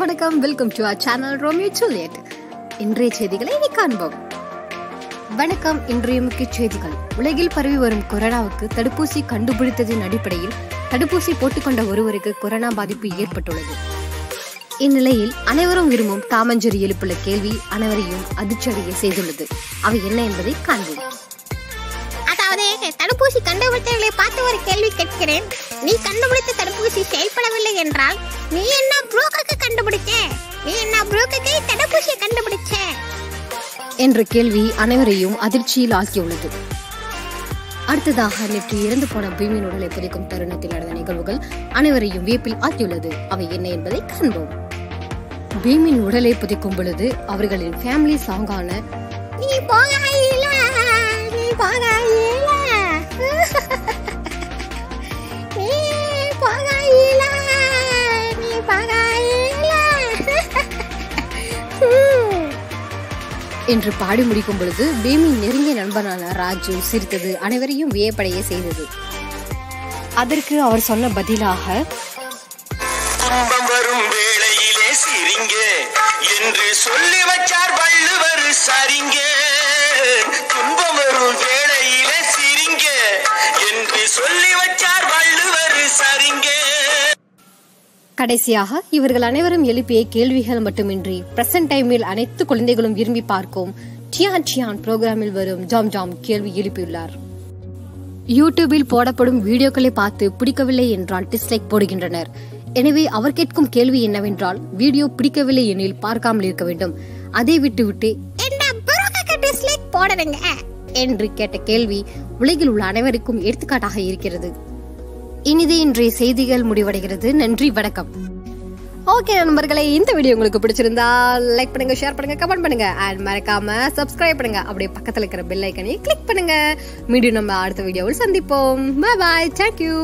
வணக்கம். Welcome to our channel Romeo Juliet இன்றைய செய்திகளை இனி காண்போம். வணக்கம். இன்றைய முக்கிய செய்திகள். உலகில் பரவி வரும் கொரோனாவுக்கு தடுப்பூசி கண்டுபிடித்ததின் அடிப்படையில் தடுப்பூசி போட்டுக்கொண்ட ஒருவருக்கு கொரோனா பாதிப்பு ஏற்பட்டுள்ளது. இந்நிலையில் அனைவரும் விரும்பும் தாமஞ்சேரி எழுப்புள்ள கேள்வி அனைவரையும் அதிர்ச்சியடைய செய்துள்ளது. அவை என்ன என்பதை காண்போம். அதாவது தடுப்பூசி கண்டுபிடித்தவர்களை பார்த்து ஒரு கேள்வி கேட்கிறேன். நீ கண்டுபிடித்த தடுப்பூசி செயல்படவில்லை என்றால் நீ என்ன புரோக்கர் கண்டுபிடிச்ச நீ என்ன புரோக்கருக்கு தடுப்பூசியை கண்டுபிடிச்ச என்ற கேள்வி அனைவரையும் அதிர்ச்சியில் ஆக்கியுள்ளது. அடுத்ததாக நேற்று இறந்து போன பீமின் உடலை புதைக்கும் தருணத்தில் நடந்த நிகழ்வுகள் அனைவரையும் வியப்பில் ஆக்கியுள்ளது. அவை என்ன என்பதை காண்போம். பீமின் உடலை புதைக்கும் பொழுது அவர்களின் ஃபேமிலி சாங்கான நீ போகாயில என்று பாடி முடிக்கும் பொழுது பீமின் நெருங்கிய நண்பனான ராஜு சிரித்தது. அனைவரையும் வியப்படைய செய்தது. அதற்கு அவர் சொன்ன பதிலாக வரும் வேளையிலே சிரிங்க. என்று சொல்லி வச்சார் வள்ளுவர் சரிங்க. கடைசியாக இவர்கள் அனைவரும் எழுப்பிய கேள்விகள் மட்டுமின்றி பிரசன்ட் டைமில் அனைத்து குழந்தைகளும் விரும்பி பார்க்கும் டியான் டியான் புரோகிராமில் வரும் ஜாம் ஜாம் கேள்வி எழுப்பியுள்ளார். யூடியூபில் போடப்படும் வீடியோக்களை பார்த்து பிடிக்கவில்லை என்றால் டிஸ்லைக் போடுகின்றனர். எனவே அவர் கேட்கும் கேள்வி என்னவென்றால் வீடியோ பிடிக்கவில்லை எனில் பார்க்காமல் இருக்க வேண்டும். அதை விட்டுவிட்டு போடுறீங்க என்று கேட்ட கேள்வி உலகில் உள்ள அனைவருக்கும் எடுத்துக்காட்டாக இருக்கிறது. இனிது இன்றைய செய்திகள் முடிவடைகிறது. நன்றி வணக்கம். ஓகே நண்பர்களே இந்த வீடியோ உங்களுக்கு பிடிச்சிருந்தா லைக் பண்ணுங்க ஷேர் பண்ணுங்க கமெண்ட் பண்ணுங்க. அண்ட் மறக்காம சப்ஸ்கிரைப் பண்ணுங்க. அப்படியே பக்கத்துல இருக்கிற பெல் ஐக்கனையும் கிளிக் பண்ணுங்க. மீண்டும் நம்ம அடுத்த வீடியோவில் சந்திப்போம். பாய் பாய் தேங்க்யூ